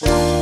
Bye.